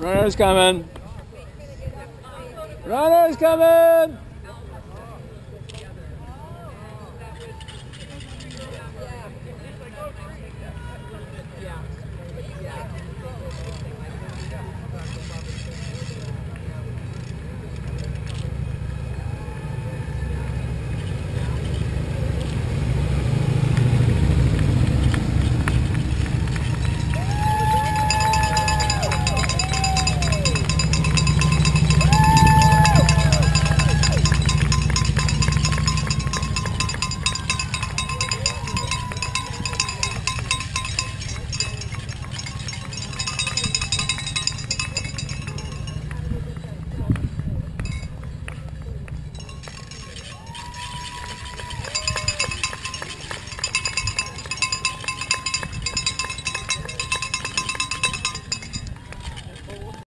Runner's coming. Runner's coming.